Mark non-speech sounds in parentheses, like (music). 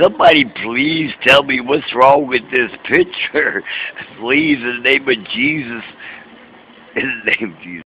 Somebody please tell me what's wrong with this picture. (laughs) Please, in the name of Jesus. In the name of Jesus.